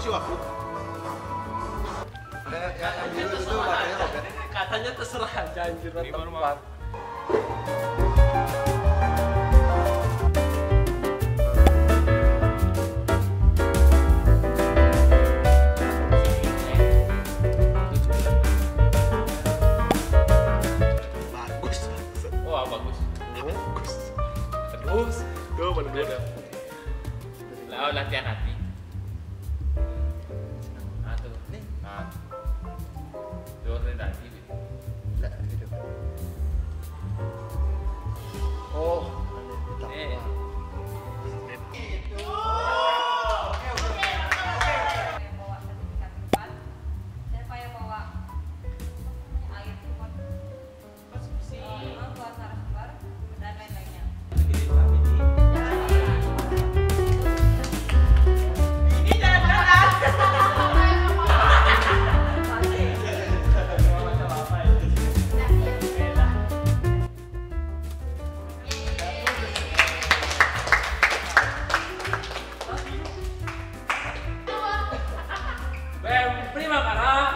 sih aku. Ada yang yang biru itu katanya terserah aja anjir tempat. Bagus. Wah bagus. Bagus. Terus. Latihan hati. 今から